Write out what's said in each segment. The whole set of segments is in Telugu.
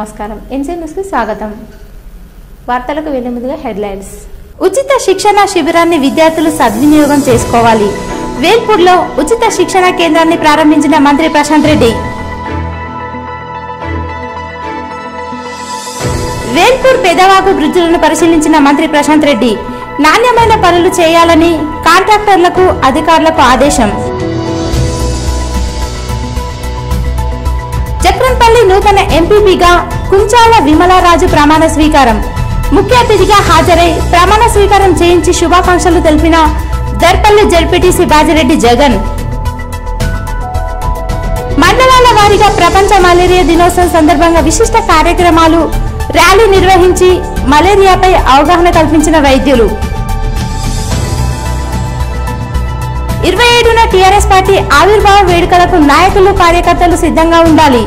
నమస్కారం. ఎన్సీ న్యూస్కి స్వాగతం. వార్తలకు వెళ్ళే ముందుగా హెడ్లైన్స్. ఉచిత శిక్షణ శిబిరాన్ని విద్యార్థులు సద్వినియోగం చేసుకోవాలి. వేల్పూర్లో ఉచిత శిక్షణ కేంద్రాన్ని ప్రారంభించిన మంత్రి ప్రశాంత్ రెడ్డి. వేల్పూర్ పెదవాగు బ్రిడ్జులను పరిశీలించిన మంత్రి ప్రశాంత్ రెడ్డి నాణ్యమైన పనులు చేయాలని కాంట్రాక్టర్లకు అధికారులకు ఆదేశం. నూతన ఎంపీపీగా కుంచాల విమలారాజు ప్రమాణ స్వీకారం. ముఖ్య అతిథిగా హాజరై ప్రమాణ స్వీకారం చేయించి శుభాకాంక్షలు తెలిపిన దర్పల్లి జడ్పీటీసీ బాజిరెడ్డి జగన్. మండలాల వారీగా ప్రపంచ మలేరియా దినోత్సవం సందర్భంగా విశిష్ట కార్యక్రమాలు ర్యాలీ నిర్వహించి మలేరియాపై అవగాహన కల్పించిన వైద్యులు. ఇరవై ఏడున టీఆర్ఎస్ పార్టీ ఆవిర్భావ వేడుకలకు నాయకులు కార్యకర్తలు సిద్ధంగా ఉండాలి.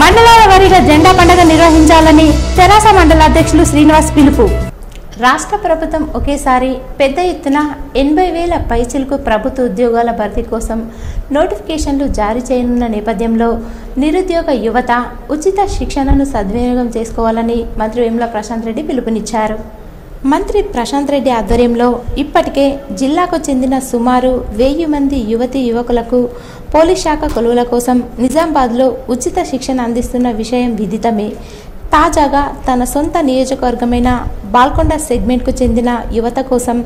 మండలాల వారీగా జెండా పండుగ నిర్వహించాలని తెరాస మండల అధ్యక్షులు శ్రీనివాస్ పిలుపు. రాష్ట్ర ప్రభుత్వం ఒకేసారి పెద్ద ఎత్తున ఎనభై వేల పైచిలకు ప్రభుత్వ ఉద్యోగాల భర్తీ కోసం నోటిఫికేషన్లు జారీ చేయనున్న నేపథ్యంలో నిరుద్యోగ యువత ఉచిత శిక్షణను సద్వినియోగం చేసుకోవాలని మంత్రి వేముల ప్రశాంత్ రెడ్డి పిలుపునిచ్చారు. మంత్రి ప్రశాంత్ రెడ్డి ఆధ్వర్యంలో ఇప్పటికే జిల్లాకు చెందిన సుమారు వెయ్యి మంది యువతి యువకులకు పోలీస్ శాఖ కొలువుల కోసం నిజామాబాద్లో ఉచిత శిక్షణ అందిస్తున్న విషయం విదితమే. తాజాగా తన సొంత నియోజకవర్గమైన బాల్కొండ సెగ్మెంట్కు చెందిన యువత కోసం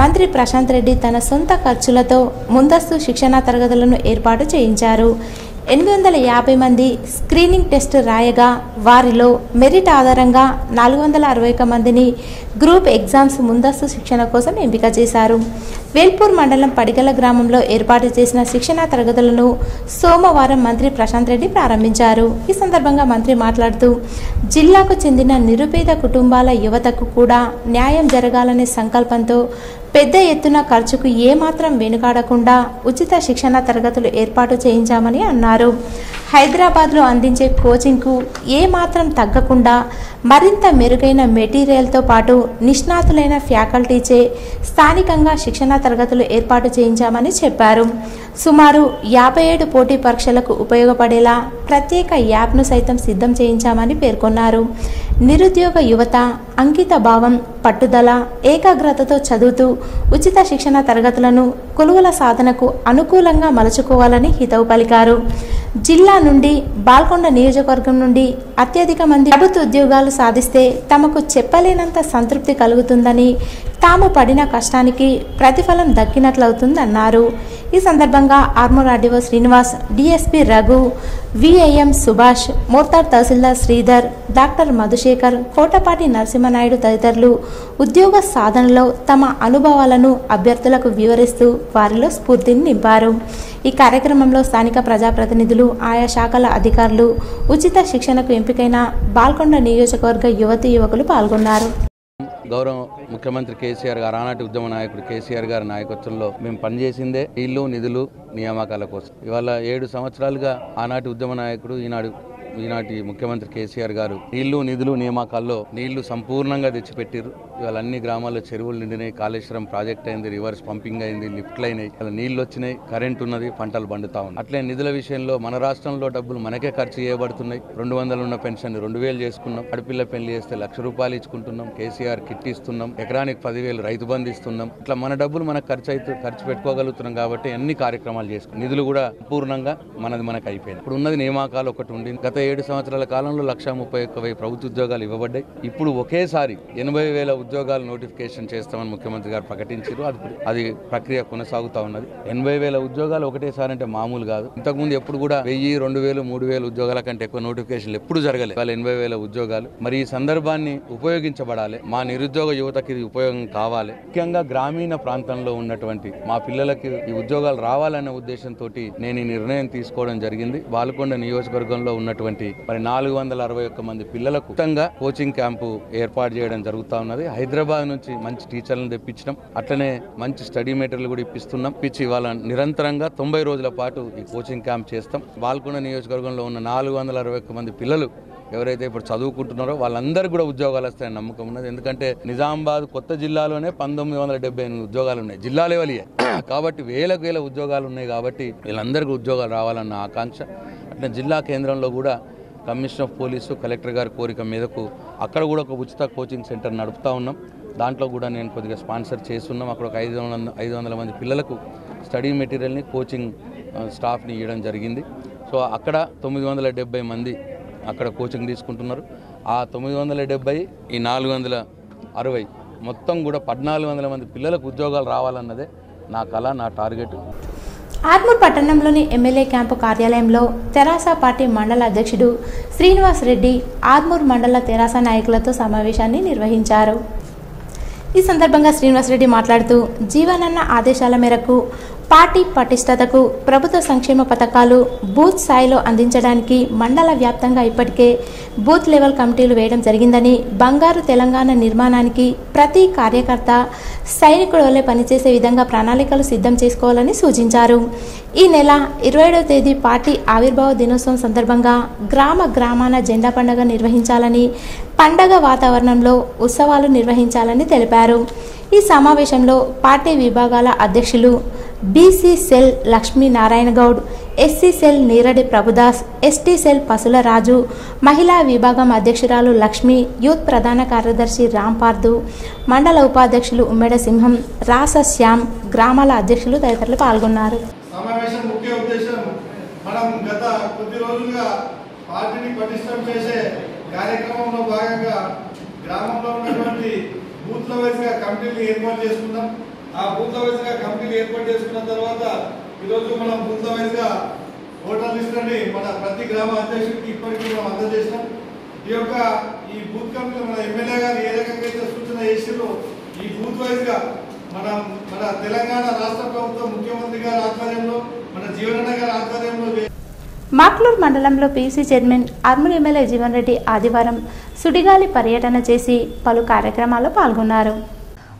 మంత్రి ప్రశాంత్ రెడ్డి తన సొంత ఖర్చులతో ముందస్తు శిక్షణా తరగతులను ఏర్పాటు చేయించారు. ఎనిమిది వందల యాభై మంది స్క్రీనింగ్ టెస్ట్ రాయగా వారిలో మెరిట్ ఆధారంగా నాలుగు వందల అరవై ఒక మందిని గ్రూప్ ఎగ్జామ్స్ ముందస్తు శిక్షణ కోసం ఎంపిక చేశారు. వేల్పూర్ మండలం పడిగల గ్రామంలో ఏర్పాటు చేసిన శిక్షణా తరగతులను సోమవారం మంత్రి ప్రశాంత్ రెడ్డి ప్రారంభించారు. ఈ సందర్భంగా మంత్రి మాట్లాడుతూ జిల్లాకు చెందిన నిరుపేద కుటుంబాల యువతకు కూడా న్యాయం జరగాలనే సంకల్పంతో పెద్ద ఎత్తున ఖర్చుకు ఏమాత్రం వెనుకాడకుండా ఉచిత శిక్షణ తరగతులు ఏర్పాటు చేయించామని అన్నారు. హైదరాబాద్లో అందించే కోచింగ్కు ఏమాత్రం తగ్గకుండా మరింత మెరుగైన మెటీరియల్తో పాటు నిష్ణాతులైన ఫ్యాకల్టీచే స్థానికంగా శిక్షణ తరగతులు ఏర్పాటు చేయించామని చెప్పారు. సుమారు యాభై ఏడు పోటీ పరీక్షలకు ఉపయోగపడేలా ప్రత్యేక యాప్ను సైతం సిద్ధం చేయించామని పేర్కొన్నారు. నిరుద్యోగ యువత అంకిత భావం పట్టుదల ఏకాగ్రతతో చదువుతూ ఉచిత శిక్షణ తరగతులను కొలువుల సాధనకు అనుకూలంగా మలుచుకోవాలని హితవు పలికారు. జిల్లా నుండి బాల్కొండ నియోజకవర్గం నుండి అత్యధిక మంది ప్రభుత్వ ఉద్యోగాలు సాధిస్తే తమకు చెప్పలేనంత సంతృప్తి కలుగుతుందని తాము పడిన కష్టానికి ప్రతిఫలం దక్కినట్లవుతుందన్నారు. ఈ సందర్భంగా ఆర్మూర్ ఆర్డీఓ శ్రీనివాస్ డిఎస్పి రఘు విఐఎం సుభాష్ మోర్తార్ తహసీల్దార్ శ్రీధర్ డాక్టర్ మధుశేఖర్ కోటపాటి నరసింహనాయుడు తదితరులు ఉద్యోగ సాధనలో తమ అనుభవాలను అభ్యర్థులకు వివరిస్తూ వారిలో స్ఫూర్తిని నింపారు. ఈ కార్యక్రమంలో స్థానిక ప్రజాప్రతినిధులు ఆయా శాఖల అధికారులు ఉచిత శిక్షణకు ఎంపికైన బాల్కొండ నియోజకవర్గ యువతి యువకులు పాల్గొన్నారు. గౌరవ ముఖ్యమంత్రి కేసీఆర్ గారు ఆనాటి ఉద్యమ నాయకుడు కేసీఆర్ గారి నాయకత్వంలో మేము పనిచేసిందే ఇల్లు నిధులు నియామకాల కోసం. ఇవాళ ఏడు సంవత్సరాలుగా ఆనాటి ఉద్యమ నాయకుడు ఈనాడు ఈనాటి ముఖ్యమంత్రి కేసీఆర్ గారు నీళ్ళు నిధులు నియామకాల్లో నీళ్ళు సంపూర్ణంగా తెచ్చిపెట్టారు ఇవాళ అన్ని గ్రామాల్లో చెరువులు నిండినాయి కాళేశ్వరం ప్రాజెక్ట్ అయింది రివర్స్ పంపింగ్ అయింది లిఫ్ట్లు అయినాయి. ఇలా నీళ్ళు వచ్చినాయి కరెంట్ ఉన్నది పంటలు పండుతా ఉన్నాయి. అట్లే నిధుల విషయంలో మన రాష్ట్రంలో డబ్బులు మనకే ఖర్చు చేయబడుతున్నాయి. రెండు వందలు ఉన్న పెన్షన్ రెండు వేలు చేసుకున్నాం. ఆడపిల్ల పెళ్ళి చేస్తే లక్ష రూపాయలు ఇచ్చుకుంటున్నాం. కేసీఆర్ కిట్ ఇస్తున్నాం. ఎకరానికి పదివేలు రైతు బంధు ఇస్తున్నాం. ఇట్లా మన డబ్బులు మనకు ఖర్చు అయితే ఖర్చు పెట్టుకోగలుగుతున్నాం కాబట్టి అన్ని కార్యక్రమాలు చేసుకున్నాం. నిధులు కూడా పూర్ణంగా మనది మనకు అయిపోయింది ఇప్పుడు ఉన్నది నియామకాలు ఒకటి ఉంది గత ఏడు సంవత్సరాల కాలంలో లక్ష ముప్పై ఒక్క వెయ్యి ప్రభుత్వ ఉద్యోగాలు ఇవ్వబడ్డాయి. ఇప్పుడు ఒకేసారి ఎనభై వేల ఉద్యోగాలు నోటిఫికేషన్ చేస్తామని ముఖ్యమంత్రి గారు ప్రకటించారు. అది అది ప్రక్రియ కొనసాగుతా ఉన్నది. ఎనభై వేల ఉద్యోగాలు ఒకటేసారి అంటే మామూలు కాదు. ఇంతకుముందు ఎప్పుడు కూడా వెయ్యి రెండు వేలు మూడు వేలు ఉద్యోగాల కంటే ఎక్కువ నోటిఫికేషన్లు ఎప్పుడు జరగలేదు వాళ్ళ ఎనభై వేల ఉద్యోగాలు. మరి ఈ సందర్భాన్ని ఉపయోగించబడాలి. మా నిరుద్యోగ యువతకి ఇది ఉపయోగం కావాలి. ముఖ్యంగా గ్రామీణ ప్రాంతంలో ఉన్నటువంటి మా పిల్లలకి ఈ ఉద్యోగాలు రావాలనే ఉద్దేశంతో నేను ఈ నిర్ణయం తీసుకోవడం జరిగింది. బాలకొండ నియోజకవర్గంలో ఉన్నటువంటి మరి నాలుగు వందల అరవై ఒక్క మంది పిల్లలకు ఉచితంగా కోచింగ్ క్యాంపు ఏర్పాటు చేయడం జరుగుతూ ఉన్నది. హైదరాబాద్ నుంచి మంచి టీచర్లను తెప్పించడం అట్లనే మంచి స్టడీ మెటీరియల్ కూడా ఇప్పిస్తున్నాం. ఇప్పించి వాళ్ళ నిరంతరంగా తొంభై రోజుల పాటు ఈ కోచింగ్ క్యాంప్ చేస్తాం. బాల్కొండ నియోజకవర్గంలో ఉన్న నాలుగు వందల అరవై ఒక్క మంది పిల్లలు ఎవరైతే ఇప్పుడు చదువుకుంటున్నారో వాళ్ళందరూ కూడా ఉద్యోగాలు వస్తాయని నమ్మకం ఉన్నది. ఎందుకంటే నిజామాబాద్ కొత్త జిల్లాలోనే పంతొమ్మిది వందల డెబ్బై ఎనిమిది ఉద్యోగాలు ఉన్నాయి. జిల్లాలే లెవెల్ కాబట్టి వేలకు వేల ఉద్యోగాలు ఉన్నాయి కాబట్టి వీళ్ళందరికీ ఉద్యోగాలు రావాలన్న ఆకాంక్ష. అట్లా జిల్లా కేంద్రంలో కూడా కమిషనర్ ఆఫ్ పోలీసు కలెక్టర్ గారి కోరిక మేరకు అక్కడ కూడా ఒక ఉచిత కోచింగ్ సెంటర్ నడుపుతా ఉన్నాం. దాంట్లో కూడా నేను కొద్దిగా స్పాన్సర్ చేస్తున్నాం. అక్కడ ఒక ఐదు వందల ఐదు వందల మంది పిల్లలకు స్టడీ మెటీరియల్ని కోచింగ్ స్టాఫ్ని ఇవ్వడం జరిగింది. సో అక్కడ తొమ్మిది వందల డెబ్బై మంది అక్కడ కోచింగ్ తీసుకుంటున్నారు. ఆ తొమ్మిది వందల డెబ్బై ఈ నాలుగు వందల అరవై మొత్తం కూడా పద్నాలుగు వందల మంది పిల్లలకు ఉద్యోగాలు రావాలన్నదే నా కళ నా టార్గెట్. ఆత్మూర్ పట్టణంలోని ఎమ్మెల్యే క్యాంపు కార్యాలయంలో తెరాస పార్టీ మండల అధ్యక్షుడు శ్రీనివాస్ రెడ్డి ఆత్మూర్ మండల తెరాస నాయకులతో సమావేశాన్ని నిర్వహించారు. ఈ సందర్భంగా శ్రీనివాస్ రెడ్డి మాట్లాడుతూ జీవనన్న ఆదేశాల మేరకు పార్టీ పటిష్టతకు ప్రభుత్వ సంక్షేమ పథకాలు బూత్ స్థాయిలో అందించడానికి మండల వ్యాప్తంగా ఇప్పటికే బూత్ లెవెల్ కమిటీలు వేయడం జరిగిందని బంగారు తెలంగాణ నిర్మాణానికి ప్రతి కార్యకర్త సైనికుడు వల్లే పనిచేసే విధంగా ప్రణాళికలు సిద్ధం చేసుకోవాలని సూచించారు. ఈ నెల ఇరవై తేదీ పార్టీ ఆవిర్భావ దినోత్సవం సందర్భంగా గ్రామ గ్రామాన జెండా పండుగ నిర్వహించాలని పండగ వాతావరణంలో ఉత్సవాలు నిర్వహించాలని తెలిపారు. ఈ సమావేశంలో పార్టీ విభాగాల అధ్యక్షులు BC cell Lakshminarayana Goud SC cell Neeradi Prabhudas ST cell Pasula Raju మహిళా విభాగం అధ్యక్షురాలు లక్ష్మి యూత్ ప్రధాన కార్యదర్శి రాంపార్దు మండల ఉపాధ్యక్షులు ఉమ్మెడ సింహం రాస శ్యామ్ గ్రామాల అధ్యక్షులు తదితరులు పాల్గొన్నారు. సమావేశం ముఖ్య ఉద్దేశం మనం గత కొద్ది రోజులుగా పార్టీని పటిష్టం చేసే కార్యక్రమంలో భాగంగా గ్రామంలో ఉన్నటువంటి బూత్ల వైజ్గా కమిటీలు ఏర్పాటు చేసుకున్నాం ఆ బూత్ల వైజ్గా కమిటీలు ఏర్పాటు చేసుకున్న తర్వాత ఈరోజు మనం బూత్ల వైజ్గా ఓటర్ లిస్ట్ అని మన ప్రతి గ్రామ అధ్యక్షుడికి ఇప్పటికీ మనం అందజేసినాం. ఈ యొక్క ఈ బూత్ కమిటీ మన ఎమ్మెల్యే గారు ఏ రకంగా అయితే సూచన చేసిరో ఈ బూత్ వైజ్గా మనం మన తెలంగాణ రాష్ట్ర ప్రభుత్వం ముఖ్యమంత్రి గారి ఆధ్వర్యంలో మన జీవనన్న గారి ఆధ్వర్యంలో వే- మాక్లూర్ మండలంలో PC chairman Armoor MLA Jeevan Reddy ఆదివారం సుడిగాలి పర్యటన చేసి పలు కార్యక్రమాల్లో పాల్గొన్నారు.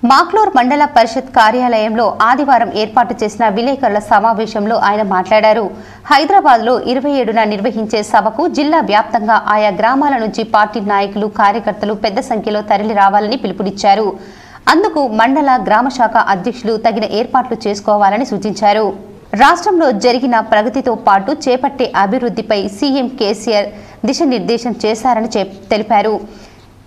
మాక్లూర్ మండల పరిషత్ కార్యాలయంలో ఆదివారం ఏర్పాటు చేసిన విలేకరుల సమావేశంలో ఆయన మాట్లాడారు. హైదరాబాద్లో ఇరవై ఏడున నిర్వహించే సభకు జిల్లా వ్యాప్తంగా ఆయా గ్రామాల నుంచి పార్టీ నాయకులు కార్యకర్తలు పెద్ద సంఖ్యలో తరలి రావాలని పిలుపునిచ్చారు. అందుకు మండల గ్రామ శాఖ అధ్యక్షులు తగిన ఏర్పాట్లు చేసుకోవాలని సూచించారు. రాష్ట్రంలో జరిగిన ప్రగతితో పాటు చేపట్టే అభివృద్ధిపై సీఎం కేసీఆర్ దిశానిర్దేశం చేశారని చెప్- తెలిపారు.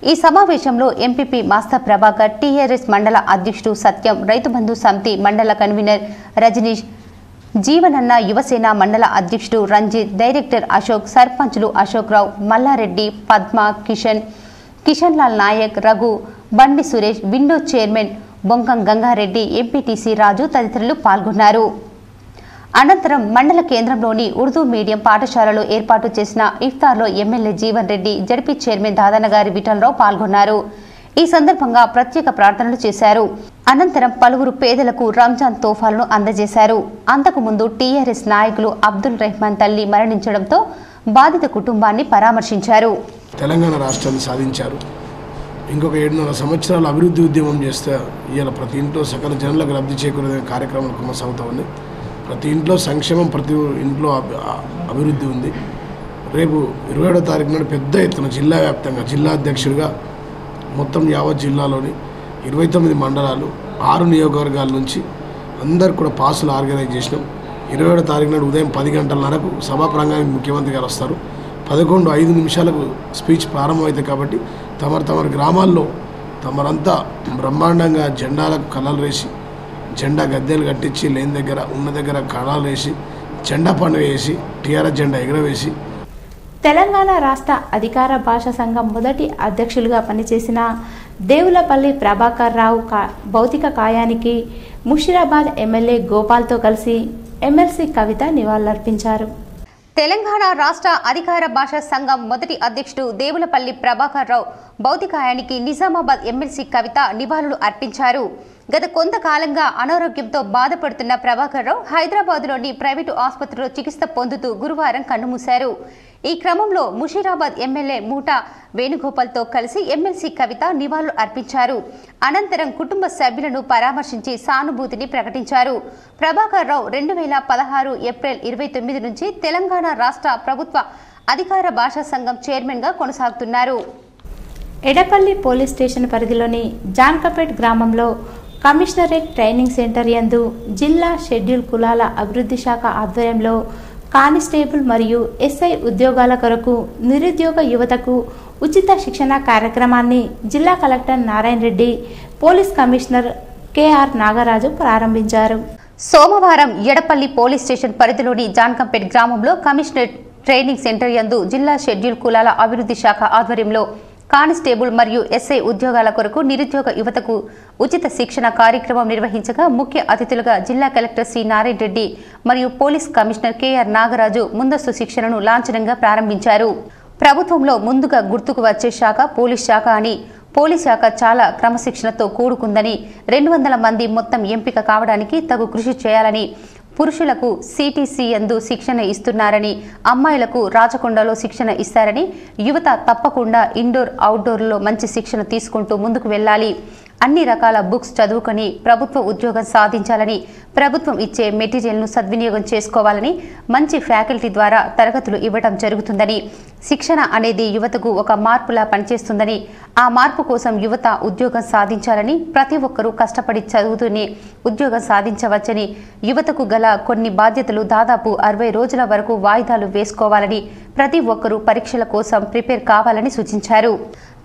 ఈ సమావేశంలో ఎంపీపీ మాస్టర్ ప్రభాకర్ టీఆర్ఎస్ మండల అధ్యక్షుడు సత్యం రైతు బంధు సమితి మండల కన్వీనర్ రజనీష్ జీవనన్న యువసేన మండల అధ్యక్షుడు రంజిత్ డైరెక్టర్ అశోక్ సర్పంచ్లు అశోక్ రావు Mallareddy Padma Kishan Kishan Lal Naik Raghu Bandi Suresh window chairman Bonkam Gangareddy MPTC Raju తదితరులు పాల్గొన్నారు. అనంతరం మండల కేంద్రంలోని ఉర్దూ మీడియం పాఠశాలలో ఏర్పాటు చేసిన ఇఫ్తార్లో MLA Jeevan Reddy ZP chairman Dadannagari Vittalrao పాల్గొన్నారు. ఈ సందర్భంగా ప్రత్యేక ప్రార్థనలు చేశారు. అనంతరం పలువురు పేదలకు రంజాన్ తోఫాలను అందజేశారు. అంతకుముందు టీఆర్ఎస్ నాయకులు అబ్దుల్ రెహమాన్ తల్లి మరణించడంతో బాధిత కుటుంబాన్ని పరామర్శించారు. తెలంగాణ రాష్ట్రాన్ని సాధించారు. ఇంకొక ఏడున్నర సంవత్సరాలు అభివృద్ధి ఉద్యమం చేస్తే ఇవాళ ప్రతి ఇంట్లో సకల జనులకు లబ్ధి చేకూరే కార్యక్రమం కొనసాగుతూ ఉంది. ప్రతి ఇంట్లో సంక్షేమం ప్రతి ఇంట్లో అభివృద్ధి ఉంది. రేపు ఇరవై ఏడో తారీఖు నాడు పెద్ద ఎత్తున జిల్లా వ్యాప్తంగా జిల్లా అధ్యక్షుడిగా మొత్తం యావత్ జిల్లాలోని ఇరవై తొమ్మిది మండలాలు ఆరు నియోజకవర్గాల నుంచి అందరు కూడా పాసులు ఆర్గనైజ్ చేసినాం. ఇరవై ఏడో తారీఖు నాడు ఉదయం పది గంటలన్నరకు సభా ప్రాంగణానికి ముఖ్యమంత్రి గారు వస్తారు. పదకొండు ఐదు నిమిషాలకు స్పీచ్ ప్రారంభమవుతాయి కాబట్టి తమరు తమరి గ్రామాల్లో తమరంతా బ్రహ్మాండంగా జెండాలకు కలలు వేసి జెండా గద్దెలు కట్టించి లేని దగ్గర ఉన్న దగ్గర కళాలు వేసి జెండా పండుగ వేసి టీఆర్ఎస్ జెండా ఎగరవేసి. తెలంగాణ రాష్ట్ర అధికార భాష సంఘం మొదటి అధ్యక్షులుగా పనిచేసిన దేవులపల్లి ప్రభాకర్ రావు కా భౌతిక కాయానికి ముషిరాబాద్ ఎమ్మెల్యే గోపాల్తో కలిసి ఎమ్మెల్సీ కవిత నివాళులర్పించారు. తెలంగాణ రాష్ట్ర అధికార భాషా సంఘం మొదటి అధ్యక్షుడు దేవులపల్లి ప్రభాకర్ రావు భౌతికాయానికి నిజామాబాద్ ఎమ్మెల్సీ కవిత నివాళులు అర్పించారు. గత కొంతకాలంగా అనారోగ్యంతో బాధపడుతున్న ప్రభాకర్ రావు హైదరాబాద్లోని ప్రైవేటు ఆసుపత్రిలో చికిత్స పొందుతూ గురువారం కన్నుమూశారు. ఈ క్రమంలో ముషీరాబాద్ ఎమ్మెల్యే మూటా వేణుగోపాల్తో కలిసి ఎమ్మెల్సీ కవిత నివాళులు అర్పించారు. అనంతరం కుటుంబ సభ్యులను పరామర్శించి సానుభూతిని ప్రకటించారు. ప్రభాకర్ రావు రెండు వేల పదహారు ఏప్రిల్ ఇరవై తొమ్మిది నుంచి తెలంగాణ రాష్ట్ర ప్రభుత్వ అధికార భాషా సంఘం చైర్మన్గా కొనసాగుతున్నారు. ఎడపల్లి పోలీస్ స్టేషన్ పరిధిలోని జాన్కపేట్ గ్రామంలో కమిషనరేట్ ట్రైనింగ్ సెంటర్ యందు జిల్లా షెడ్యూల్ కులాల అభివృద్ధి శాఖ ఆధ్వర్యంలో కానిస్టేబుల్ మరియు ఎస్ఐ ఉద్యోగాల కొరకు నిరుద్యోగ యువతకు ఉచిత శిక్షణ కార్యక్రమాన్ని జిల్లా collector Narayana Reddy police commissioner KR Nagaraju ప్రారంభించారు. సోమవారం ఎడపల్లి పోలీస్ స్టేషన్ పరిధిలోని జాన్కంపేట్ గ్రామంలో కమిషనరేట్ ట్రైనింగ్ సెంటర్ యందు జిల్లా షెడ్యూల్ కులాల అభివృద్ధి శాఖ ఆధ్వర్యంలో కానిస్టేబుల్ మరియు ఎస్ఐ ఉద్యోగాల కొరకు నిరుద్యోగ యువతకు ఉచిత శిక్షణ కార్యక్రమం నిర్వహించగా ముఖ్య అతిథులుగా జిల్లా కలెక్టర్ శ్రీ నారాయణ రెడ్డి మరియు పోలీస్ కమిషనర్ కెఆర్ నాగరాజు ముందస్తు శిక్షణను లాంఛనంగా ప్రారంభించారు. ప్రభుత్వంలో ముందుగా గుర్తుకు వచ్చే శాఖ పోలీస్ శాఖ అని పోలీస్ శాఖ చాలా క్రమశిక్షణతో కూడుకుందని రెండు వందల మంది మొత్తం ఎంపిక కావడానికి తగు కృషి చేయాలని పురుషులకు సిటీసీ యందు శిక్షణ ఇస్తున్నారని అమ్మాయిలకు రాచకొండలో శిక్షణ ఇస్తారని యువత తప్పకుండా ఇండోర్ అవుట్డోర్లో మంచి శిక్షణ తీసుకుంటూ ముందుకు వెళ్ళాలి. అన్ని రకాల బుక్స్ చదువుకొని ప్రభుత్వ ఉద్యోగం సాధించాలని ప్రభుత్వం ఇచ్చే మెటీరియల్ను సద్వినియోగం చేసుకోవాలని మంచి ఫ్యాకల్టీ ద్వారా తరగతులు ఇవ్వటం జరుగుతుందని శిక్షణ అనేది యువతకు ఒక మార్పులా పనిచేస్తుందని ఆ మార్పు కోసం యువత ఉద్యోగం సాధించాలని ప్రతి ఒక్కరూ కష్టపడి చదువుతూనే ఉద్యోగం సాధించవచ్చని యువతకు గల కొన్ని బాధ్యతలు దాదాపు అరవై రోజుల వరకు వాయిదాలు వేసుకోవాలని ప్రతి ఒక్కరూ పరీక్షల కోసం ప్రిపేర్ కావాలని సూచించారు.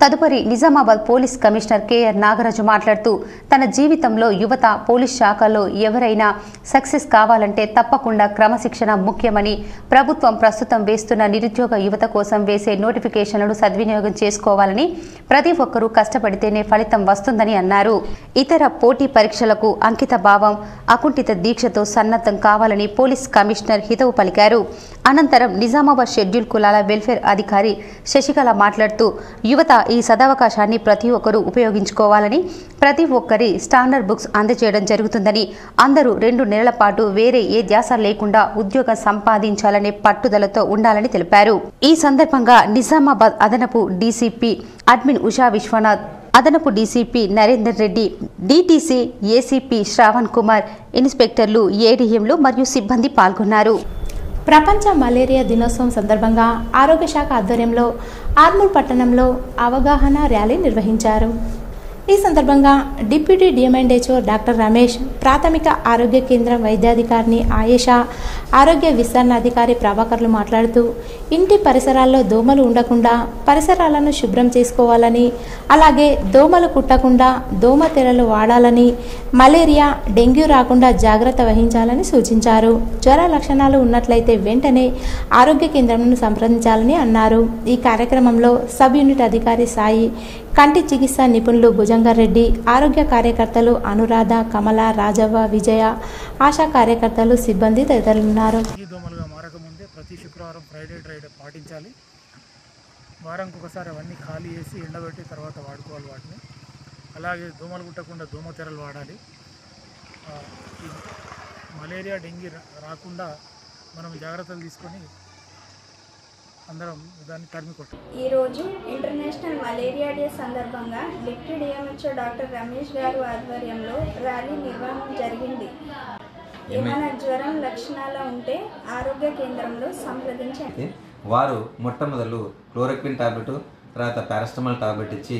తదుపరి Nizamabad police commissioner KR Nagaraju మాట్లాడుతూ తన జీవితంలో యువత పోలీస్ శాఖలో ఎవరైనా సక్సెస్ కావాలంటే తప్పకుండా క్రమశిక్షణ ముఖ్యమని ప్రభుత్వం ప్రస్తుతం వేస్తున్న నిరుద్యోగ యువత కోసం వేసే నోటిఫికేషన్లను సద్వినియోగం చేసుకోవాలని ప్రతి ఒక్కరూ కష్టపడితేనే ఫలితం వస్తుందని అన్నారు. ఇతర పోటీ పరీక్షలకు అంకిత భావం అకుంఠిత దీక్షతో సన్నద్ధం కావాలని పోలీస్ కమిషనర్ హితవు పలికారు. అనంతరం నిజామాబాద్ షెడ్యూల్ కులాల వెల్ఫేర్ అధికారి శశికళ మాట్లాడుతూ యువత ఈ సదవకాశాన్ని ప్రతి ఒక్కరూ ఉపయోగించుకోవాలని ప్రతి ఒక్కరి స్టాండర్డ్ బుక్స్ అందజేయడం జరుగుతుందని అందరూ రెండు నెలల పాటు వేరే ఏ ధ్యాస లేకుండా ఉద్యోగం సంపాదించాలనే పట్టుదలతో ఉండాలని తెలిపారు. ఈ సందర్భంగా నిజామాబాద్ అదనపు డీసీపీ అడ్మిన్ ఉషా విశ్వనాథ్ అదనపు DCP Narender Reddy DTC ACP Shravan Kumar ఇన్స్పెక్టర్లు ఏడీఎంలు మరియు సిబ్బంది పాల్గొన్నారు. ప్రపంచ మలేరియా దినోత్సవం సందర్భంగా ఆరోగ్య శాఖ ఆధ్వర్యంలో ఆర్మూర్ పట్టణంలో అవగాహన ర్యాలీ నిర్వహించారు. ఈ సందర్భంగా డిప్యూటీ డిఎంఎండ్హెచ్ఓ డాక్టర్ రమేష్ ప్రాథమిక ఆరోగ్య కేంద్రం వైద్యాధికారిని ఆయేషా ఆరోగ్య విస్తరణాధికారి ప్రభాకర్లు మాట్లాడుతూ ఇంటి పరిసరాల్లో దోమలు ఉండకుండా పరిసరాలను శుభ్రం చేసుకోవాలని అలాగే దోమలు కుట్టకుండా దోమ తెరలు వాడాలని మలేరియా డెంగ్యూ రాకుండా జాగ్రత్త వహించాలని సూచించారు. జ్వర లక్షణాలు ఉన్నట్లయితే వెంటనే ఆరోగ్య కేంద్రంను సంప్రదించాలని అన్నారు. ఈ కార్యక్రమంలో సబ్ యూనిట్ అధికారి సాయి కంటి చికిత్స నిపుణులు భుజంగారెడ్డి ఆరోగ్య కార్యకర్తలు అనురాధ కమల రాజవ్వ విజయ ఆశా కార్యకర్తలు సిబ్బంది తదితరులున్నారు. ఈ దోమలుగా ప్రతి శుక్రవారం ఫ్రైడే డ్రైడే పాటించాలి. వారానికి ఒకసారి అవన్నీ ఖాళీ చేసి ఎండబెట్టి తర్వాత వాడుకోవాలి వాటిని. అలాగే దోమలు కుట్టకుండా దోమ తెరలు వాడాలి. మలేరియా డెంగీ రా- రాకుండా మనం జాగ్రత్తలు తీసుకొని అందరం దాన్ని ఈరోజు ఇంటర్నేషనల్ మలేరియా డే సందర్భంగా డిప్యూటీ డిఎంహెచ్ఓ డాక్టర్ రమేష్ గారు ఆధ్వర్యంలో ర్యాలీ నిర్వహణ జరిగింది. ఏమైనా జ్వరం లక్షణాలు ఉంటే ఆరోగ్య కేంద్రంలో సంప్రదించండి. అయితే వారు మొట్టమొదలు క్లోరోక్విన్ టాబ్లెట్ తర్వాత పారాస్టమాల్ టాబ్లెట్ ఇచ్చి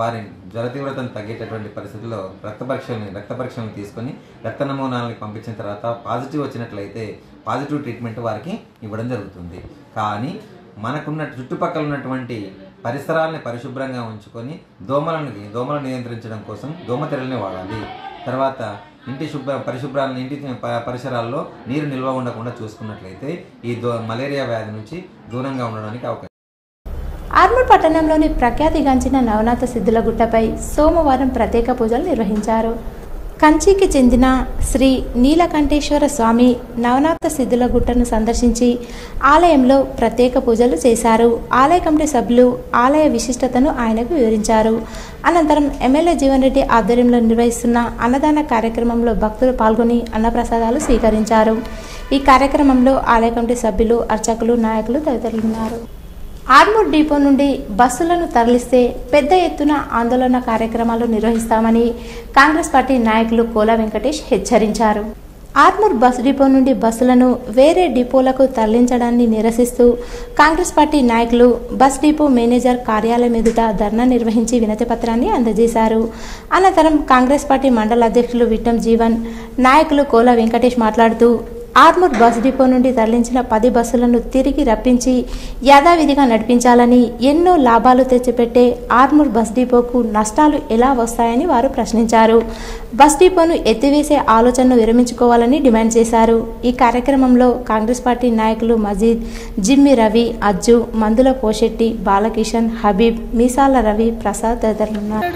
వారి జ్వర తీవ్రతను తగ్గేటటువంటి పరిస్థితుల్లో రక్త పరీక్షల్ని రక్త పరీక్షలను తీసుకొని రక్త నమూనాలని పంపించిన తర్వాత పాజిటివ్ వచ్చినట్లయితే పాజిటివ్ ట్రీట్మెంట్ వారికి ఇవ్వడం జరుగుతుంది. కానీ మనకున్న చుట్టుపక్కల ఉన్నటువంటి పరిసరాలని పరిశుభ్రంగా ఉంచుకొని దోమలను దోమలను నియంత్రించడం కోసం దోమతెరల్ని వాడాలి. తర్వాత ఇంటి శుభ్ర పరిశుభ్రాలను ఇంటి ప- పరిసరాల్లో నీరు నిల్వ ఉండకుండా చూసుకున్నట్లయితే ఈ దో మలేరియా వ్యాధి నుంచి దూరంగా ఉండడానికి అవకాశం ఆర్మూర్ పట్టణంలోని ప్రఖ్యాతిగాంచిన నవనాథ సిద్ధుల గుట్టపై సోమవారం ప్రత్యేక పూజలు నిర్వహించారు. కంచికి చెందిన శ్రీ నీలకంఠేశ్వర స్వామి నవనాథ సిద్ధుల గుట్టను సందర్శించి ఆలయంలో ప్రత్యేక పూజలు చేశారు. ఆలయ కమిటీ సభ్యులు ఆలయ విశిష్టతను ఆయనకు వివరించారు. అనంతరం ఎమ్మెల్యే జీవన్ రెడ్డి ఆధ్వర్యంలో నిర్వహిస్తున్న అన్నదాన కార్యక్రమంలో భక్తులు పాల్గొని అన్నప్రసాదాలు స్వీకరించారు. ఈ కార్యక్రమంలో ఆలయ కమిటీ సభ్యులు అర్చకులు నాయకులు తదితరులు ఉన్నారు. ఆర్మూర్ డిపో నుండి బస్సులను తరలిస్తే పెద్ద ఎత్తున ఆందోళన కార్యక్రమాలు నిర్వహిస్తామని కాంగ్రెస్ పార్టీ నాయకులు కోల వెంకటేష్ హెచ్చరించారు. ఆర్మూర్ బస్ డిపో నుండి బస్సులను వేరే డిపోలకు తరలించడాన్ని నిరసిస్తూ కాంగ్రెస్ పార్టీ నాయకులు బస్ డిపో మేనేజర్ కార్యాలయం ఎదుట ధర్నా నిర్వహించి వినతి పత్రాన్ని అందజేశారు. అనంతరం కాంగ్రెస్ పార్టీ మండల అధ్యక్షులు విట్టం జీవన్ నాయకులు కోల వెంకటేష్ మాట్లాడుతూ ఆర్మూర్ బస్ డిపో నుండి తరలించిన పది బస్సులను తిరిగి రప్పించి యథావిధిగా నడిపించాలని ఎన్నో లాభాలు తెచ్చిపెట్టే ఆర్మూర్ బస్ డిపోకు నష్టాలు ఎలా వస్తాయని వారు ప్రశ్నించారు. బస్ డిపోను ఎత్తివేసే ఆలోచనను విరమించుకోవాలని డిమాండ్ చేశారు. ఈ కార్యక్రమంలో కాంగ్రెస్ పార్టీ నాయకులు మజీద్ జిమ్మి రవి అజ్జు మందుల పోషెట్టి బాలకిషన్ హబీబ్ మీసాల రవి ప్రసాద్ తదితరులున్నారు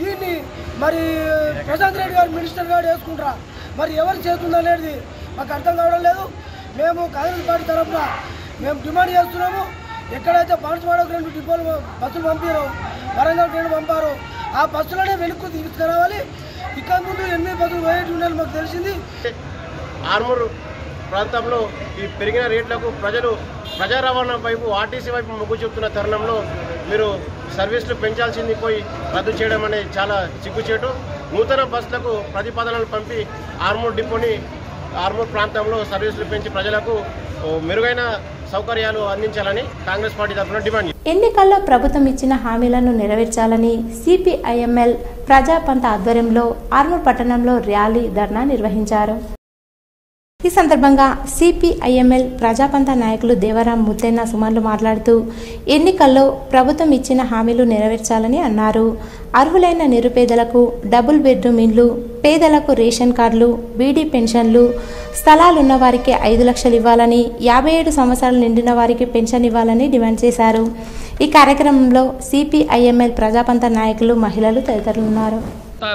దీన్ని మరి ప్రశాంత్ రెడ్డి గారు మినిస్టర్ గారు వేసుకుంటారా? మరి ఎవరు చేస్తుందనేది మాకు అర్థం కావడం లేదు. మేము కాంగ్రెస్ పార్టీ తరఫున మేము డిమాండ్ చేస్తున్నాము. ఎక్కడైతే పార్టీవాడకు రెండు డిపోలు బస్సులు పంపారు వరంగల్ రెండు పంపారో ఆ బస్సులోనే వెనుక్కు తీసుకురావాలి. ఇక్కడ ముందు ఎనిమిది బస్సులు పోయేటి ఉండాలి మాకు తెలిసింది. ఆర్మూర్ ప్రాంతంలో ఈ పెరిగిన రేట్లకు ప్రజలు ప్రజా రవాణా వైపు ఆర్టీసీ వైపు మొగ్గు చూపుతున్న తరుణంలో మీరు సర్వీసులు పెంచాల్సింది పోయి రద్దు చేయడం అనేది చాలా సిగ్గుచేటు నూతన బస్సులకు ప్రతిపాదనలు పంపి ఆర్మూర్ డిపోని ఆర్మూర్ ప్రాంతంలో సర్వీసులు పెంచి ప్రజలకు మెరుగైన సౌకర్యాలు అందించాలని కాంగ్రెస్ పార్టీ తరఫున డిమాండ్ ఎన్నికల్లో ప్రభుత్వం ఇచ్చిన హామీలను నెరవేర్చాలని సిపిఐఎంఎల్ ప్రజాపంత ఆధ్వర్యంలో ఆర్మూర్ పట్టణంలో ర్యాలీ ధర్నా నిర్వహించారు. ఈ సందర్భంగా సిపిఐఎంఎల్ ప్రజాపంత నాయకులు దేవరాం ముత్తెన్న సుమన్లు మాట్లాడుతూ ఎన్నికల్లో ప్రభుత్వం ఇచ్చిన హామీలు నెరవేర్చాలని అన్నారు. అర్హులైన నిరుపేదలకు డబుల్ బెడ్రూమ్ ఇండ్లు పేదలకు రేషన్ కార్డులు బీడీ పెన్షన్లు స్థలాలున్న వారికి ఐదు లక్షలు ఇవ్వాలని యాభై ఏడు సంవత్సరాలు నిండిన వారికి పెన్షన్ ఇవ్వాలని డిమాండ్ చేశారు. ఈ కార్యక్రమంలో సిపిఐఎంఎల్ ప్రజాపంత నాయకులు మహిళలు తదితరులు ఉన్నారు.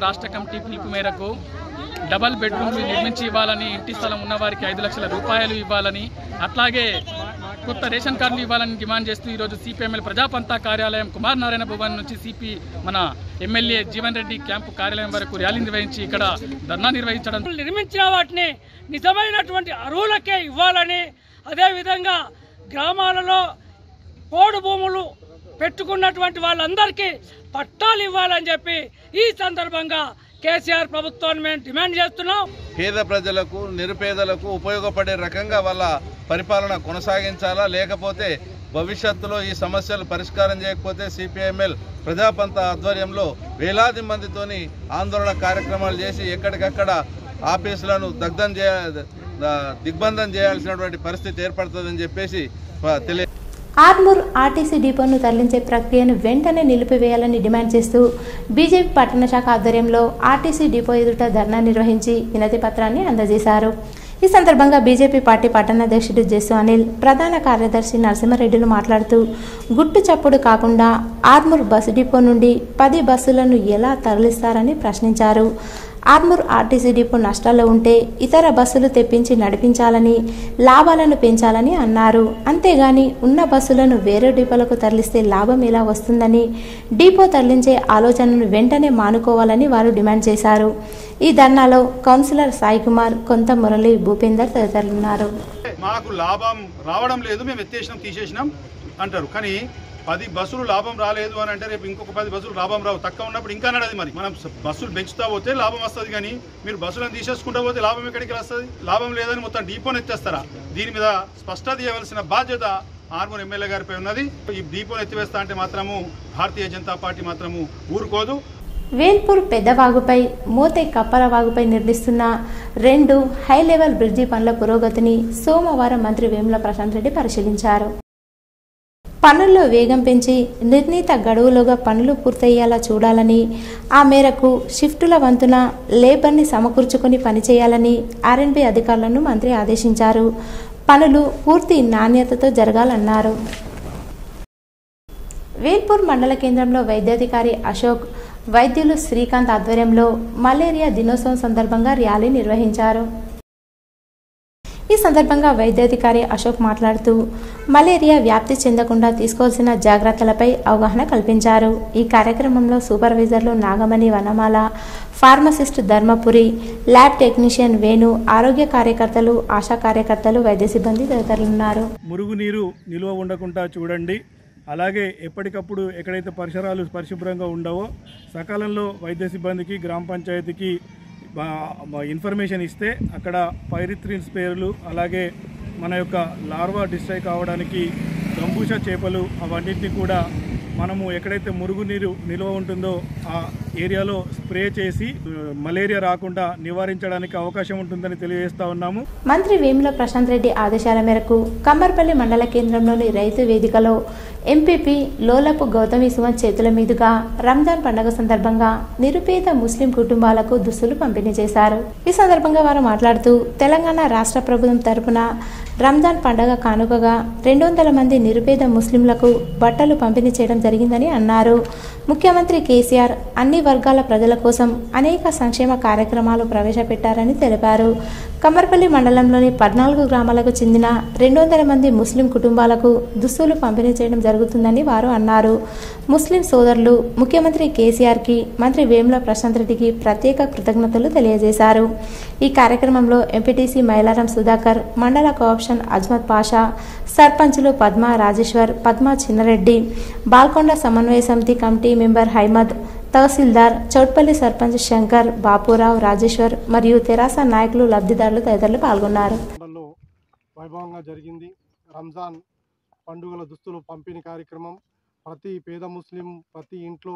రాష్ట్ర కమిటీ పిలుపు మేరకు డబల్ బెడ్రూమ్లు నిర్మించి ఇవ్వాలని ఇంటి స్థలం ఉన్నవారికి ఐదు లక్షల రూపాయలు ఇవ్వాలని అట్లాగే కొత్త రేషన్ కార్డులు ఇవ్వాలని డిమాండ్ చేస్తూ ఈరోజు సిపిఎంఎల్ ప్రజాపంతా కార్యాలయం కుమార్ నారాయణ భవన్ నుంచి సిపి మన ఎమ్మెల్యే జీవన్ రెడ్డి క్యాంపు కార్యాలయం వరకు ర్యాలీ నిర్వహించి ఇక్కడ ధర్నా నిర్వహించడం నిర్మించిన వాటిని నిజమైనటువంటి అరువులకే ఇవ్వాలని అదేవిధంగా గ్రామాలలో పోడు భూములు పెట్టుకున్నటువంటి వాళ్ళందరికీ పట్టాలు ఇవ్వాలని చెప్పి ఈ సందర్భంగా కేసీఆర్ ప్రభుత్వాన్ని మేము డిమాండ్ చేస్తున్నాం. పేద ప్రజలకు నిరుపేదలకు ఉపయోగపడే రకంగా వాళ్ళ పరిపాలన కొనసాగించాలా? లేకపోతే భవిష్యత్తులో ఈ సమస్యలు పరిష్కారం చేయకపోతే సిపిఎంఎల్ ప్రజాపంత ఆధ్వర్యంలో వేలాది మందితోని ఆందోళన కార్యక్రమాలు చేసి ఎక్కడికక్కడ ఆఫీసులను దగ్ధం చేయ దిగ్బంధం చేయాల్సినటువంటి పరిస్థితి ఏర్పడుతుందని చెప్పేసి తెలియ ఆర్మూర్ ఆర్టీసీ డిపోను తరలించే ప్రక్రియను వెంటనే నిలిపివేయాలని డిమాండ్ చేస్తూ బీజేపీ పట్టణ శాఖ ఆధ్వర్యంలో ఆర్టీసీ డిపో ఎదుట ధర్నా నిర్వహించి వినతి పత్రాన్ని అందజేశారు. ఈ సందర్భంగా బీజేపీ పార్టీ పట్టణాధ్యక్షుడు జస్సు అనిల్ ప్రధాన కార్యదర్శి నరసింహారెడ్డిలు మాట్లాడుతూ గుట్టు చప్పుడు కాకుండా ఆర్మూర్ బస్సు డిపో నుండి పది బస్సులను ఎలా తరలిస్తారని ప్రశ్నించారు. ఆర్మూర్ ఆర్టీసీ డిపో నష్టాల్లో ఉంటే ఇతర బస్సులు తెప్పించి నడిపించాలని లాభాలను పెంచాలని అన్నారు. అంతేగాని ఉన్న బస్సులను వేరే డిపోలకు తరలిస్తే లాభం ఎలా వస్తుందని డిపో తరలించే ఆలోచనను వెంటనే మానుకోవాలని వారు డిమాండ్ చేశారు. ఈ ధర్నాలో కౌన్సిలర్ సాయి కుమార్ కొంత మురళి భూపేందర్ తదితరులున్నారు. మాకు లాభం రావడం లేదు మేము ఎత్తేసినాం తీసేసినాం అంటారు. కానీ పది బస్సులు లాభం రాలేదు అని అంటే రేపు ఇంకొక పది బస్సులు లాభం రావు. తక్కువ ఉన్నప్పుడు ఇంకా నడది మరి. మనం బస్సులు పెంచుతా పోతే లాభం వస్తుంది కానీ మీరు బస్సులను తీసేసుకుంటా పోతే లాభం ఎక్కడికి వస్తుంది? లాభం లేదని మొత్తం డీపోని ఎత్తేస్తారా? దీని మీద స్పష్టత ఇవ్వవలసిన బాధ్యత ఆర్మూర్ ఎమ్మెల్యే గారిపై ఉన్నది. ఈ డీపోని ఎత్తివేస్తా అంటే మాత్రము భారతీయ జనతా పార్టీ మాత్రము ఊరుకోదు. వేల్పూర్ పెద్దవాగుపై మోతే కప్పరవాగుపై నిర్మిస్తున్న రెండు హై లెవెల్ బ్రిడ్జి పనుల పురోగతిని సోమవారం మంత్రి వేముల ప్రశాంత్ రెడ్డి పరిశీలించారు. పనుల్లో వేగం పెంచి నిర్ణీత గడువులోగా పనులు పూర్తయ్యేలా చూడాలని ఆ మేరకు షిఫ్టుల వంతున లేబర్ని సమకూర్చుకొని పనిచేయాలని ఆర్ఎన్బి అధికారులను మంత్రి ఆదేశించారు. పనులు పూర్తి నాణ్యతతో జరగాలన్నారు. వేల్పూర్ మండల కేంద్రంలో వైద్యాధికారి అశోక్ వైద్యులు శ్రీకాంత్ ఆధ్వర్యంలో మలేరియా దినోత్సవం సందర్భంగా ర్యాలీ నిర్వహించారు. ఈ సందర్భంగా వైద్యాధికారి అశోక్ మాట్లాడుతూ మలేరియా వ్యాప్తి చెందకుండా తీసుకోవాల్సిన జాగ్రత్తలపై అవగాహన కల్పించారు. ఈ కార్యక్రమంలో సూపర్వైజర్లు Nagamani Vanamala pharmacist Dharmapuri lab technician Venu ఆరోగ్య కార్యకర్తలు ఆశా కార్యకర్తలు వైద్య సిబ్బంది తదితరులున్నారు. మురుగునీరు నిల్వ ఉండకుండా చూడండి. అలాగే ఎప్పటికప్పుడు ఎక్కడైతే పరిసరాలు పరిశుభ్రంగా ఉండవో సకాలంలో వైద్య సిబ్బందికి గ్రామ పంచాయతీకి ఇన్ఫర్మేషన్ ఇస్తే అక్కడ పైరిత్రిన్ పేర్లు అలాగే మన యొక్క లార్వా డిస్ట్రాయ్ కావడానికి గంబూష చేపలు అవన్నింటినీ కూడా మనము ఎక్కడైతే మురుగునీరు నిల్వ ఉంటుందో ఆ ఏరియాలో స్ప్రే చేసి మలేరియా రాకుండా నివారించడానికి అవకాశం ఉంటుందని తెలియజేస్తా ఉన్నాము. మంత్రి వేముల ప్రశాంత్ రెడ్డి ఆదేశాల మేరకు కమ్మర్పల్లి మండల కేంద్రంలోని రైతు వేదికలో ఎంపీపీ లోలపు గౌతమి సుమన్ చేతుల మీదుగా రంజాన్ పండుగ సందర్భంగా నిరుపేద ముస్లిం కుటుంబాలకు దుస్తులు పంపిణీ చేశారు. ఈ సందర్భంగా వారు మాట్లాడుతూ తెలంగాణ రాష్ట్ర ప్రభుత్వం తరపున రంజాన్ పండుగ కానుకగా రెండు వందల మంది నిరుపేద ముస్లింలకు బట్టలు పంపిణీ చేయడం జరిగిందని అన్నారు. ముఖ్యమంత్రి కేసీఆర్ అన్ని వర్గాల ప్రజల కోసం అనేక సంక్షేమ కార్యక్రమాలు ప్రవేశపెట్టారని తెలిపారు. కమ్మర్పల్లి మండలంలోని పద్నాలుగు గ్రామాలకు చెందిన రెండు వందల మంది ముస్లిం కుటుంబాలకు దుస్తులు పంపిణీ చేయడం జరుగుతుందని వారు అన్నారు. ముస్లిం సోదరులు ముఖ్యమంత్రి కేసీఆర్కి మంత్రి వేముల ప్రశాంత్ రెడ్డికి ప్రత్యేక కృతజ్ఞతలు తెలియజేశారు. ఈ కార్యక్రమంలో ఎంపీటీసీ మైలారం సుధాకర్ మండల కోఆప్షన్ అజ్మత్ పాషా సర్పంచులు పద్మ రాజేశ్వర్ పద్మ చిన్నరెడ్డి బాల్కొండ సమన్వయ సమితి కమిటీ మెంబర్ హైమద్ తహసీల్దార్ చౌట్పల్లి సర్పంచ్ శంకర్ బాపురావు రాజేశ్వర్ మరియు తెరాస నాయకులు లబ్ధిదారులు తదితరులు పాల్గొన్నారు. వైభవంగా జరిగింది. రంజాన్ పండుగల దుస్తులు పంపిణీ కార్యక్రమం. ప్రతి పేద ముస్లిం ప్రతి ఇంట్లో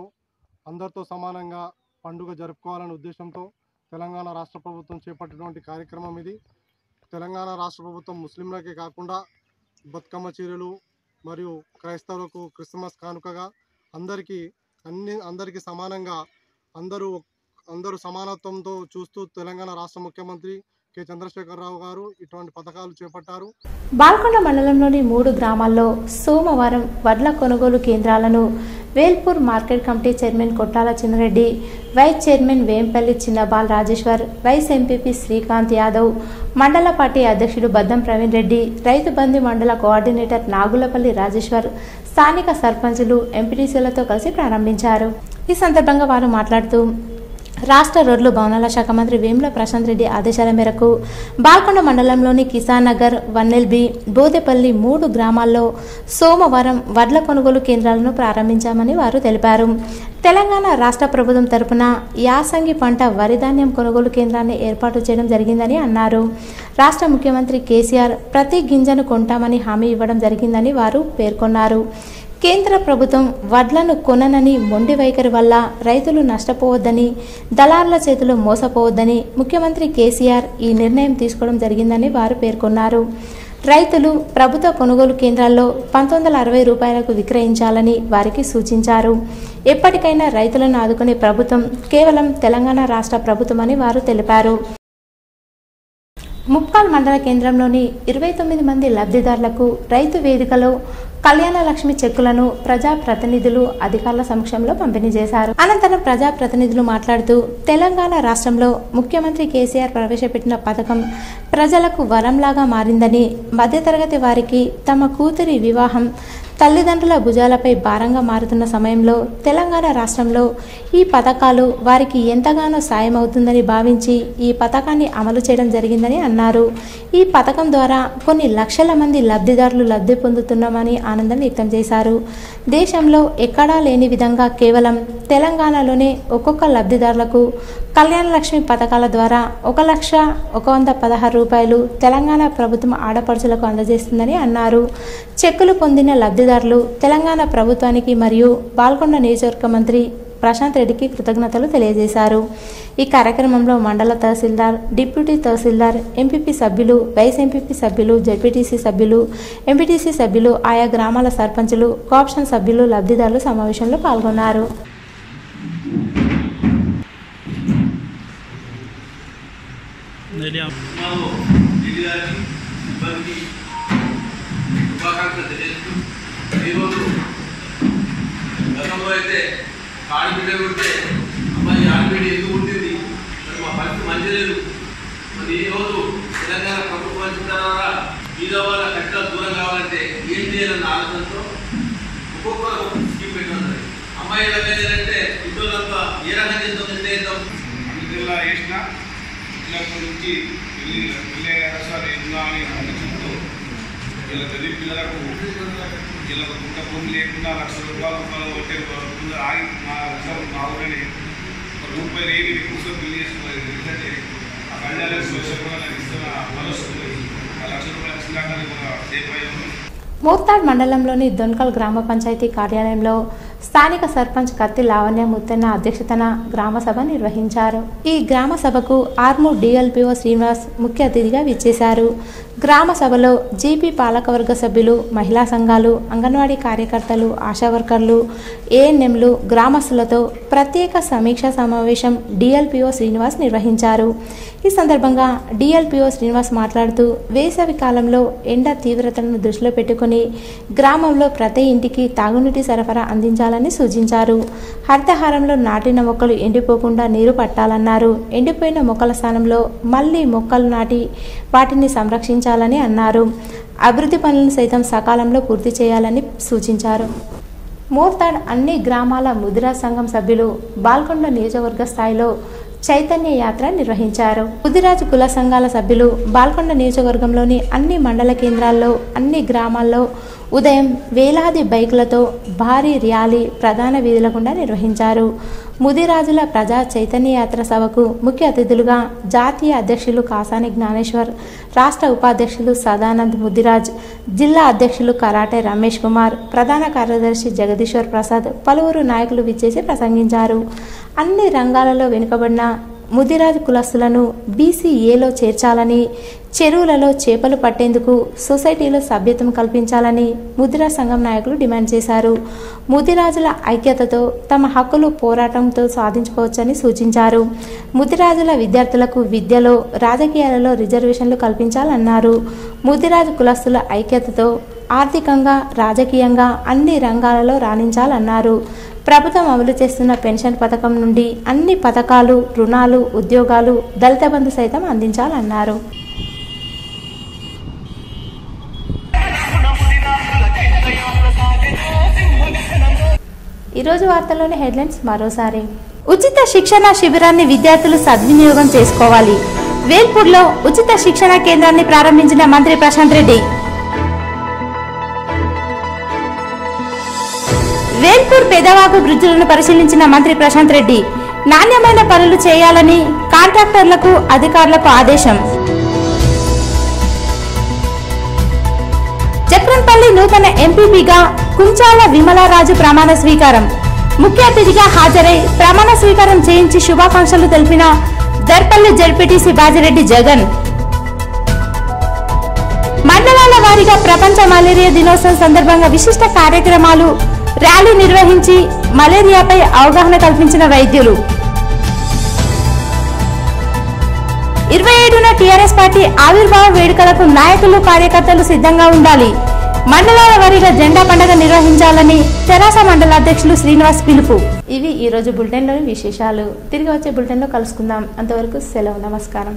అందరితో సమానంగా పండుగ జరుపుకోవాలనే ఉద్దేశంతో తెలంగాణ రాష్ట్ర ప్రభుత్వం చేపట్టినటువంటి కార్యక్రమం ఇది. తెలంగాణ రాష్ట్ర ప్రభుత్వం ముస్లింలకే కాకుండా బతుకమ్మ చీరలు మరియు క్రైస్తవులకు క్రిస్మస్ కానుకగా అందరికీ అన్ని అందరికీ సమానంగా అందరూ అందరూ సమానత్వంతో చూస్తూ తెలంగాణ రాష్ట్ర ముఖ్యమంత్రి కె. చంద్రశేఖరరావు గారు ఇటువంటి పథకాలు చేపట్టారు. బాల్కొండ మండలంలోని మూడు గ్రామాల్లో సోమవారం వడ్ల కొనుగోలు కేంద్రాలను Velpur market committee chairman Kottala Chinnareddy vice chairman Vempalli Chinnabal Rajeshwar vice MPP Srikanth Yadav మండల పార్టీ అధ్యక్షుడు బద్దం ప్రవీణ్ రెడ్డి రైతు బంధు మండల కోఆర్డినేటర్ నాగులపల్లి రాజేశ్వర్ స్థానిక సర్పంచులు ఎంపీటీసీలతో కలిసి ప్రారంభించారు. ఈ సందర్భంగా వారు మాట్లాడుతూ రాష్ట్ర రోడ్లు భవనాల శాఖ మంత్రి వేముల ప్రశాంత్ రెడ్డి ఆదేశాల మేరకు బాల్కొండ మండలంలోని కిసాన్ నగర్ వన్నెల్బి బోదెపల్లి మూడు గ్రామాల్లో సోమవారం వడ్ల కొనుగోలు కేంద్రాలను ప్రారంభించామని వారు తెలిపారు. తెలంగాణ రాష్ట్ర ప్రభుత్వం తరపున యాసంగి పంట వరిధాన్యం కొనుగోలు కేంద్రాన్ని ఏర్పాటు చేయడం జరిగిందని అన్నారు. రాష్ట్ర ముఖ్యమంత్రి కేసీఆర్ ప్రతి గింజను కొంటామని హామీ ఇవ్వడం జరిగిందని వారు పేర్కొన్నారు. కేంద్ర ప్రభుత్వం వడ్లను కొననని మొండి వైఖరి వల్ల రైతులు నష్టపోవద్దని దళారుల చేతులు మోసపోవద్దని ముఖ్యమంత్రి కేసీఆర్ ఈ నిర్ణయం తీసుకోవడం జరిగిందని వారు పేర్కొన్నారు. రైతులు ప్రభుత్వ కొనుగోలు కేంద్రాల్లో పంతొమ్మిది వందల అరవై రూపాయలకు విక్రయించాలని వారికి సూచించారు. ఎప్పటికైనా రైతులను ఆదుకునే ప్రభుత్వం కేవలం తెలంగాణ రాష్ట్ర ప్రభుత్వమని వారు తెలిపారు. ముప్పాల్ మండల కేంద్రంలోని ఇరవై తొమ్మిది మంది లబ్ధిదారులకు రైతు వేదికలో కళ్యాణ లక్ష్మి చెక్కులను ప్రజా ప్రతినిధులు అధికారుల సమక్షంలో పంపిణీ చేశారు. అనంతరం ప్రజా ప్రతినిధులు మాట్లాడుతూ తెలంగాణ రాష్ట్రంలో ముఖ్యమంత్రి కేసీఆర్ ప్రవేశపెట్టిన పథకం ప్రజలకు వరంలాగా మారిందని మధ్యతరగతి వారికి తమ కూతురి వివాహం తల్లిదండ్రుల భుజాలపై భారంగా మారుతున్న సమయంలో తెలంగాణ రాష్ట్రంలో ఈ పథకాలు వారికి ఎంతగానో సాయం అవుతుందని భావించి ఈ పథకాన్ని అమలు చేయడం జరిగిందని అన్నారు. ఈ పథకం ద్వారా కొన్ని లక్షల మంది లబ్ధిదారులు లబ్ధి పొందుతున్నామని ఆనందం వ్యక్తం చేశారు. దేశంలో ఎక్కడా లేని విధంగా కేవలం తెలంగాణలోనే ఒక్కొక్క లబ్ధిదారులకు కళ్యాణ లక్ష్మి పథకాల ద్వారా ఒక లక్ష ఒక వంద పదహారు రూపాయలు తెలంగాణ ప్రభుత్వం ఆడపడుచులకు అందజేస్తుందని అన్నారు. చెక్కులు పొందిన లబ్ధిదారులు తెలంగాణ ప్రభుత్వానికి మరియు పాల్గొండ నియోజకవర్గ మంత్రి ప్రశాంత్ రెడ్డికి కృతజ్ఞతలు తెలియజేశారు. ఈ కార్యక్రమంలో మండల తహసీల్దార్ డిప్యూటీ తహసీల్దార్ ఎంపీపీ సభ్యులు వైస్ ఎంపీపీ సభ్యులు జడ్పీటీసీ సభ్యులు ఎంపీటీసీ సభ్యులు ఆయా గ్రామాల సర్పంచులు కోఆప్షన్ సభ్యులు లబ్ధిదారులు సమావేశంలో పాల్గొన్నారు. ఇబ్బంది శుభాకాంక్షలు తెలియజేస్తూ ఈరోజు గతంలో అయితే ఆడబిడ్డ ఉంటే అమ్మాయి ఆడబిడ్డ ఎందుకు ఉంటుంది మరి మా పరిస్థితి మంచి లేదు. మరి ఈరోజు తెలంగాణ ప్రభుత్వం ద్వారా మీద వాళ్ళ కష్టాలు దూరం కావాలంటే ఏం చేయాలన్న ఆలోచనతో ఒక్కొక్కరు ఒక్కొక్క స్కీమ్ అమ్మాయి ఏంటంటే ఇంట్లో ఏ రకంగా చేద్దాం ఎంత చేద్దాం? వేసిన పిల్లల నుంచి వెళ్ళి వెళ్ళే సార్ ఎన్నో అని చెప్తూ వీళ్ళ చదివి పిల్లలకు వీళ్ళకు పుట్ట భూమి లేకుండా లక్ష రూపాయల రూపాయలు ఒకటే ముందు ఆగి మా లక్షలు మా ఊరిని ఒక రూపాయలు ఏమి కూర్చొని పెళ్ళి చేసుకోవాలి ఎందుకంటే ఆ కళ్యాణ సోషల్ ఇస్తున్న మనసు ఆ లక్ష రూపాయలు ఇచ్చినాక సేఫ్ అయ్యాము మోర్తాడ్ మండలంలోని దొన్కల్ గ్రామ పంచాయతీ కార్యాలయంలో స్థానిక సర్పంచ్ కత్తి లావణ్య ముత్తన్న అధ్యక్షతన గ్రామ సభ నిర్వహించారు. ఈ గ్రామ సభకు ఆర్మూర్ డిఎల్పిఓ శ్రీనివాస్ ముఖ్య అతిథిగా విచ్చేశారు. గ్రామ సభలో జీపీ పాలకవర్గ సభ్యులు మహిళా సంఘాలు అంగన్వాడీ కార్యకర్తలు ఆశా వర్కర్లు ఏఎన్ఎంలు గ్రామస్తులతో ప్రత్యేక సమీక్ష సమావేశం డిఎల్పిఓ శ్రీనివాస్ నిర్వహించారు. ఈ సందర్భంగా డిఎల్పిఓ శ్రీనివాస్ మాట్లాడుతూ వేసవి కాలంలో ఎండ తీవ్రతను దృష్టిలో పెట్టుకుని గ్రామంలో ప్రతి ఇంటికి తాగునీటి సరఫరా అందించాలని సూచించారు. హరితహారంలో నాటిన మొక్కలు ఎండిపోకుండా నీరు పట్టాలన్నారు. ఎండిపోయిన మొక్కల స్థానంలో మళ్ళీ మొక్కలు నాటి వాటిని సంరక్షించాలని అన్నారు. అభివృద్ధి పనులను సైతం సకాలంలో పూర్తి చేయాలని సూచించారు. మోర్తాడ్ అన్ని గ్రామాల ముదిరా సంఘం సభ్యులు బాల్కొండ నియోజకవర్గ స్థాయిలో చైతన్య యాత్ర నిర్వహించారు. ముదిరాజు కుల సంఘాల సభ్యులు బాల్కొండ నియోజకవర్గంలోని అన్ని మండల కేంద్రాల్లో అన్ని గ్రామాల్లో ఉదయం వేలాది బైకులతో భారీ ర్యాలీ ప్రధాన వీధుల గుండా నిర్వహించారు. ముదిరాజుల ప్రజా చైతన్య యాత్ర సభకు ముఖ్య అతిథులుగా జాతీయ అధ్యక్షులు కాసాని జ్ఞానేశ్వర్ రాష్ట్ర ఉపాధ్యక్షులు సదానంద్ ముదిరాజ్ జిల్లా అధ్యక్షులు కరాటే రమేష్ కుమార్ ప్రధాన కార్యదర్శి జగదీశ్వర్ ప్రసాద్ పలువురు నాయకులు విచ్చేసి ప్రసంగించారు. అన్ని రంగాలలో వెనుకబడిన ముదిరాజు కులస్తులను బీసీఏలో చేర్చాలని చెరువులలో చేపలు పట్టేందుకు సొసైటీలో సభ్యత్వం కల్పించాలని ముదిరా సంఘం నాయకులు డిమాండ్ చేశారు. ముదిరాజుల ఐక్యతతో తమ హక్కులు పోరాటంతో సాధించుకోవచ్చని సూచించారు. ముదిరాజుల విద్యార్థులకు విద్యలో రాజకీయాలలో రిజర్వేషన్లు కల్పించాలన్నారు. ముదిరాజు కులస్తుల ఐక్యతతో ఆర్థికంగా రాజకీయంగా అన్ని రంగాలలో రాణించాలన్నారు. ప్రభుత్వం అమలు చేస్తున్న పెన్షన్ పథకం నుండి అన్ని పథకాలు రుణాలు ఉద్యోగాలు దళిత బంధు సైతం అందించాలన్నారు. ఈరోజు వార్తల్లోని హెడ్లైన్స్ మరోసారి. ఉచిత శిక్షణ శిబిరాన్ని విద్యార్థులు సద్వినియోగం చేసుకోవాలి. వేల్పూర్లో ఉచిత శిక్షణ కేంద్రాన్ని ప్రారంభించిన మంత్రి ప్రశాంత్ రెడ్డి. వేల్పూర్ పెదవాగు బ్రిడ్జులను పరిశీలించిన మంత్రి ప్రశాంత్ రెడ్డి నాణ్యమైన పనులు చేయాలని కాంట్రాక్టర్లకు అధికారులకు ఆదేశం. చక్రంపల్లి నూతన ఎంపీపీగా కుంచాల విమలారాజు ప్రమాణ స్వీకారం. ముఖ్య అతిథిగా హాజరై ప్రమాణ స్వీకారం చేయించి శుభాకాంక్షలు తెలిపిన దర్పల్లి జడ్పీటీసీ బాజిరెడ్డి జగన్. మండలాల వారీగా ప్రపంచ మలేరియా దినోత్సవం సందర్భంగా విశిష్ట కార్యక్రమాలు ర్యాలీ నిర్వహించి మలేరియాపై అవగాహన కల్పించిన వైద్యులు. ఇరవై ఏడున టీఆర్ఎస్ పార్టీ ఆవిర్భావ వేడుకలకు నాయకులు కార్యకర్తలు సిద్ధంగా ఉండాలి. మండలాల వారీగా జెండా పండుగ నిర్వహించాలని తెరాస మండల అధ్యక్షులు శ్రీనివాస్ పిలుపు. ఇవి ఈ రోజు బులెటిన్లోని విశేషాలు. తిరిగి వచ్చే బులెటిన్లో కలుసుకుందాం. అంతవరకు సెలవు. నమస్కారం.